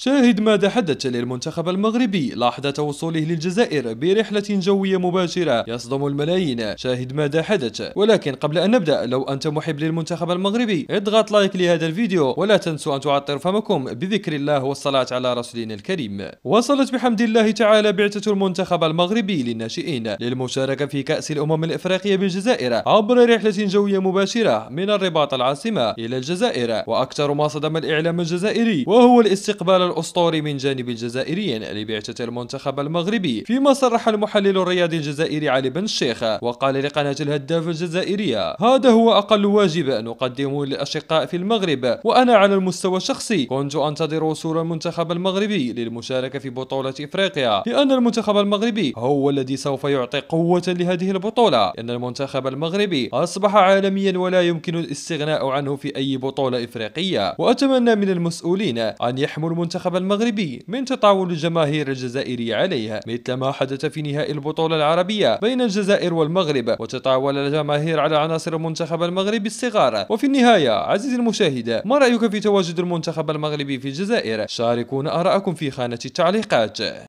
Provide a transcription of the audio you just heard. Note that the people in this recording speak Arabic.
شاهد ماذا حدث للمنتخب المغربي لحظة وصوله للجزائر برحلة جوية مباشرة يصدم الملايين. شاهد ماذا حدث ولكن قبل أن نبدأ لو أنت محب للمنتخب المغربي اضغط لايك لهذا الفيديو ولا تنسوا أن تعطروا فمكم بذكر الله والصلاة على رسولنا الكريم. وصلت بحمد الله تعالى بعثة المنتخب المغربي للناشئين للمشاركة في كأس الأمم الإفريقية بالجزائر عبر رحلة جوية مباشرة من الرباط العاصمة إلى الجزائر. وأكثر ما صدم الإعلام الجزائري وهو الاستقبال الأسطوري من جانب الجزائريين لبعثة المنتخب المغربي. فيما صرح المحلل الرياضي الجزائري علي بن الشيخ وقال لقناة الهداف الجزائرية هذا هو أقل واجب نقدمه للأشقاء في المغرب وأنا على المستوى الشخصي. كنت أنتظر وصول المنتخب المغربي للمشاركة في بطولة إفريقيا لأن المنتخب المغربي هو الذي سوف يعطي قوة لهذه البطولة. لأن المنتخب المغربي أصبح عالميا ولا يمكن الاستغناء عنه في أي بطولة إفريقية. وأتمنى من المسؤولين أن يحموا المنتخب المنتخب المغربي من تطاول الجماهير الجزائرية عليه مثل ما حدث في نهائي البطولة العربية بين الجزائر والمغرب وتطاول الجماهير على عناصر المنتخب المغربي الصغار. وفي النهاية عزيزي المشاهد ما رأيك في تواجد المنتخب المغربي في الجزائر؟ شاركونا آراءكم في خانة التعليقات.